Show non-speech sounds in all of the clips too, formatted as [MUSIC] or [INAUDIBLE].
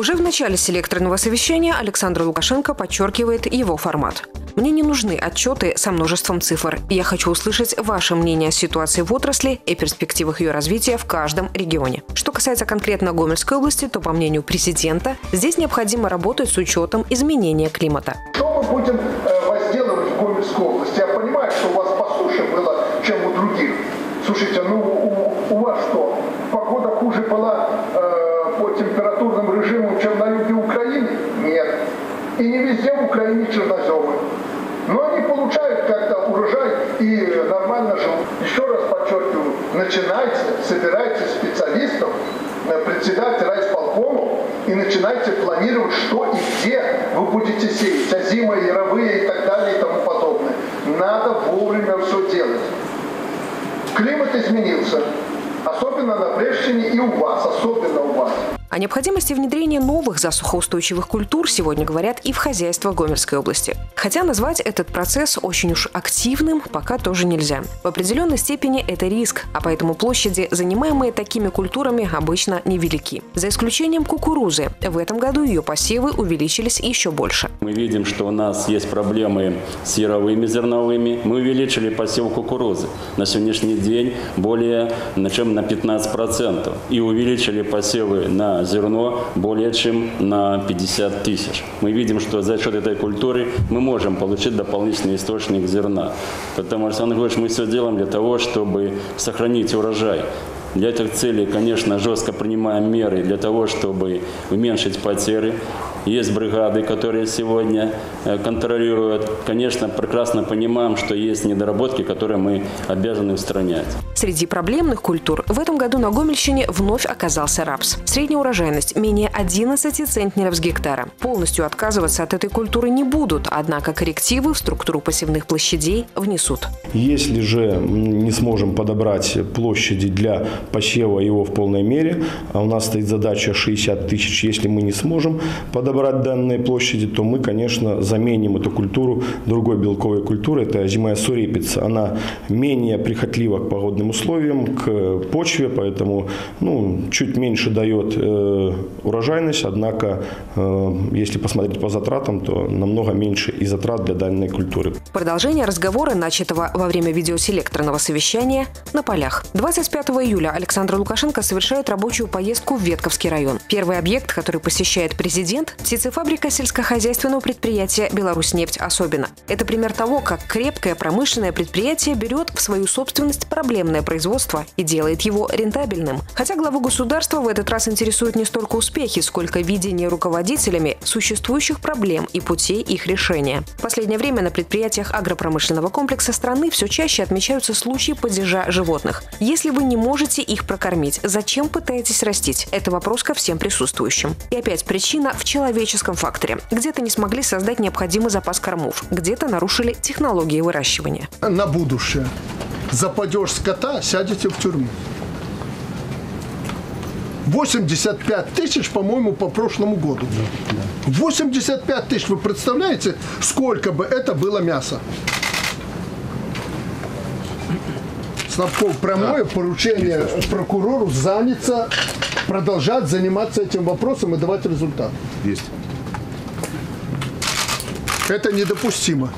Уже в начале селекторного совещания Александр Лукашенко подчеркивает его формат. Мне не нужны отчеты со множеством цифр. Я хочу услышать ваше мнение о ситуации в отрасли и перспективах ее развития в каждом регионе. Что касается конкретно Гомельской области, то, по мнению президента, здесь необходимо работать с учетом изменения климата. Что мы будем э, возделывать в Гомельской области? Я понимаю, что у вас по суше было, чем у других. Слушайте, ну у, у вас что? Погода хуже была э, по температурным режимам, чем на юге Украины? Нет. И не везде в Украине черноземы. Но они получают как-то урожай и нормально живут. Еще раз подчеркиваю, начинайте, собирайте специалистов, э, председатель райисполкома и начинайте планировать, что и где вы будете сеять, озимые, яровые и так далее и тому подобное. Надо вовремя все делать. Климат изменился, особенно на Брещине и у вас, особенно у вас. О необходимости внедрения новых засухоустойчивых культур сегодня говорят и в хозяйствах Гомельской области. Хотя назвать этот процесс очень уж активным пока тоже нельзя. В определенной степени это риск, а поэтому площади, занимаемые такими культурами, обычно невелики. За исключением кукурузы. В этом году ее посевы увеличились еще больше. Мы видим, что у нас есть проблемы с яровыми зерновыми. Мы увеличили посев кукурузы на сегодняшний день более чем на 15%. И увеличили посевы на зерно более чем на 50 тысяч. Мы видим, что за счет этой культуры мы можем получить дополнительный источник зерна. Поэтому, Александр Григорьевич, мы все делаем для того, чтобы сохранить урожай. Для этих целей, конечно, жестко принимаем меры для того, чтобы уменьшить потери. Есть бригады, которые сегодня э, контролируют. Конечно, прекрасно понимаем, что есть недоработки, которые мы обязаны устранять. Среди проблемных культур в этом году на Гомельщине вновь оказался рапс. Средняя урожайность менее 11 центнеров с гектара. Полностью отказываться от этой культуры не будут, однако коррективы в структуру посевных площадей внесут. Если же не сможем подобрать площади для посева его в полной мере, а у нас стоит задача 60 тысяч, если мы не сможем подобрать данные площади, то мы, конечно, заменим эту культуру другой белковой культурой, это зимая сурепица. Она менее прихотлива к погодным условиям, к почве, поэтому ну, чуть меньше дает э, урожайность, однако, э, если посмотреть по затратам, то намного меньше и затрат для данной культуры. Продолжение разговора, начатого во время видеоселекторного совещания, на полях. 25 июля Александр Лукашенко совершает рабочую поездку в Ветковский район. Первый объект, который посещает президент – птицефабрика сельскохозяйственного предприятия «Беларусьнефть» особенно. Это пример того, как крепкое промышленное предприятие берет в свою собственность проблемное производство и делает его рентабельным. Хотя главу государства в этот раз интересуют не столько успехи, сколько видение руководителями существующих проблем и путей их решения. В последнее время на предприятиях агропромышленного комплекса страны все чаще отмечаются случаи падежа животных. Если вы не можете их прокормить, зачем пытаетесь растить? Это вопрос ко всем присутствующим. И опять причина в человеческом факторе. Где-то не смогли создать необходимый запас кормов, где-то нарушили технологии выращивания. На будущее. За падеж скота сядете в тюрьму. 85 тысяч, по-моему, по прошлому году. 85 тысяч. Вы представляете, сколько бы это было мяса? Снабков прямое поручение прокурору заняться, продолжать заниматься этим вопросом и давать результат. Есть. Это недопустимо.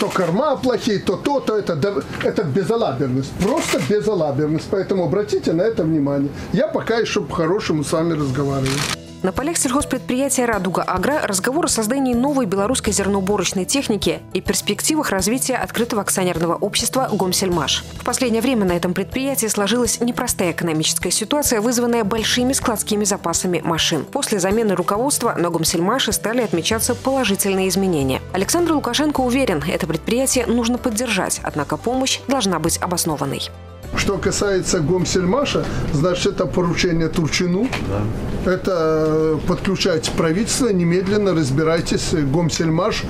То корма плохие, то то, то это. Это безалаберность. Просто безалаберность. Поэтому обратите на это внимание. Я пока еще по-хорошему с вами разговариваю. На полях сельхозпредприятия «Радуга Агро» разговор о создании новой белорусской зерноуборочной техники и перспективах развития открытого акционерного общества «Гомсельмаш». В последнее время на этом предприятии сложилась непростая экономическая ситуация, вызванная большими складскими запасами машин. После замены руководства на «Гомсельмаше» стали отмечаться положительные изменения. Александр Лукашенко уверен, это предприятие нужно поддержать, однако помощь должна быть обоснованной. Что касается Гомсельмаша, значит, это поручение Турчину. Да. Это э, подключайте правительство, немедленно разбирайтесь. Гомсельмаш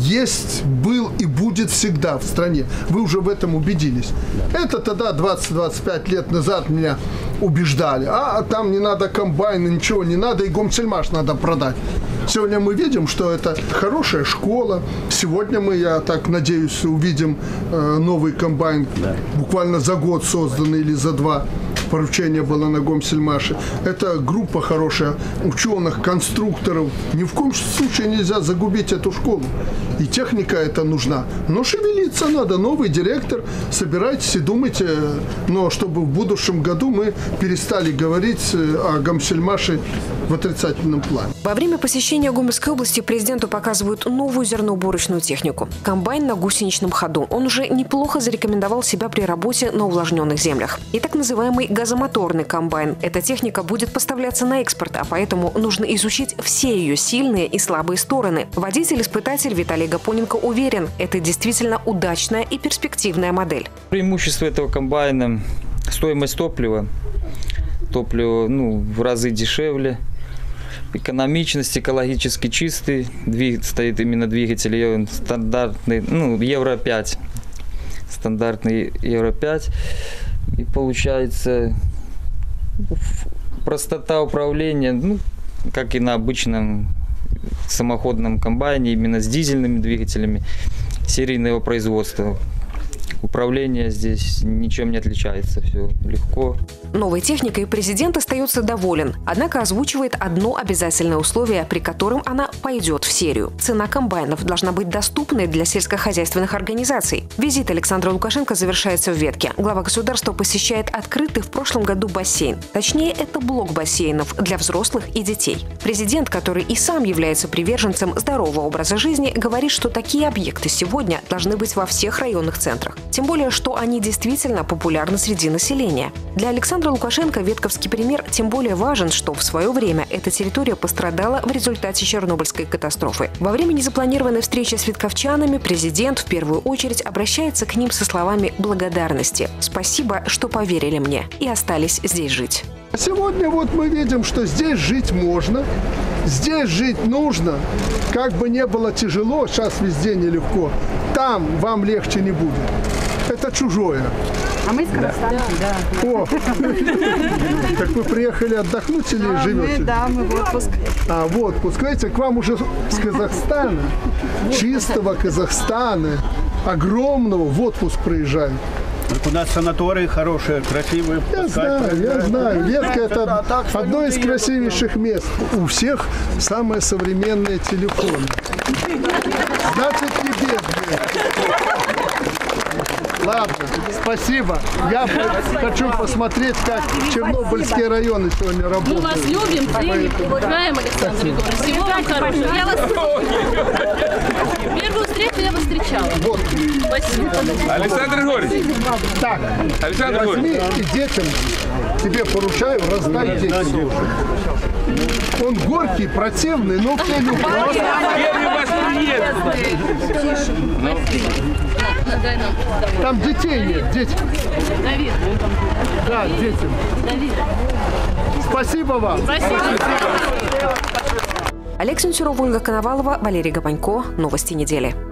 есть, был и будет всегда в стране. Вы уже в этом убедились. Да. Это тогда 20-25 лет назад меня убеждали. А там не надо комбайна, ничего не надо, и Гомсельмаш надо продать. Сегодня мы видим, что это хорошая школа. Сегодня мы, я так надеюсь, увидим э, новый комбайн да. буквально за год созданный или за два. Поручение было на Гомсельмаше. Это группа хорошая ученых, конструкторов. Ни в коем случае нельзя загубить эту школу. И техника это нужна. Но шевелиться надо. Новый директор. Собирайтесь и думайте. Но чтобы в будущем году мы перестали говорить э, о Гомсельмаше в отрицательном плане. Во время посещения Гомельской области президенту показывают новую зерноуборочную технику. Комбайн на гусеничном ходу. Он уже неплохо зарекомендовал себя при работе на увлажненных землях. И так называемый газомоторный комбайн. Эта техника будет поставляться на экспорт, а поэтому нужно изучить все ее сильные и слабые стороны. Водитель-испытатель Виталий Гапоненко уверен, это действительно удачная и перспективная модель. Преимущество этого комбайна – стоимость топлива. Топливо ну, в разы дешевле. Экономичность, экологически чистый. Двиг, стоит именно двигатель стандартный, ну, Евро 5. Стандартный Евро 5. И получается простота управления, ну, как и на обычном самоходном комбайне, именно с дизельными двигателями серийного производства. Управление здесь ничем не отличается, все легко. Новой техникой президент остается доволен, однако озвучивает одно обязательное условие, при котором она пойдет в серию. Цена комбайнов должна быть доступной для сельскохозяйственных организаций. Визит Александра Лукашенко завершается в ветке. Глава государства посещает открытый в прошлом году бассейн. Точнее, это блок бассейнов для взрослых и детей. Президент, который и сам является приверженцем здорового образа жизни, говорит, что такие объекты сегодня должны быть во всех районных центрах. Тем более, что они действительно популярны среди населения. Для Александра Лукашенко ветковский пример тем более важен, что в свое время эта территория пострадала в результате Чернобыльской катастрофы. Во время незапланированной встречи с ветковчанами президент в первую очередь обращается к ним со словами благодарности. «Спасибо, что поверили мне и остались здесь жить». Сегодня вот мы видим, что здесь жить можно, здесь жить нужно. Как бы не было тяжело, сейчас везде нелегко, там вам легче не будет. Это чужое. А мы из Казахстана. Да. О, [LAUGHS] так вы приехали отдохнуть или А живете? мы, да, мы в отпуск. А в отпуск. Видите, к вам уже с Казахстана, чистого Казахстана, огромного, в отпуск приезжают. Так у нас санатории хорошие, красивые. Я Пускай знаю, я знаю. Ветка это одно из красивейших мест. У всех самые современные телефоны. Значит, не бедные. Ладно, спасибо. Я по- хочу посмотреть, как Чернобыльские районы сегодня Мы работают. вас любим, ценим, уважаем, Александр Егорович. Всего вам хорошего. Я вас... Первую встречу я вас встречала. Вот. Спасибо. Александр Григорьевич, Так, Александр возьми и детям, тебе поручаю, раздай детям. Он горький, противный, но все любят. Там детей нет, дети. Да, детям. Спасибо вам. Спасибо. Олег Сенцюров, Ольга Коновалова, Валерий Гапанько. Новости недели.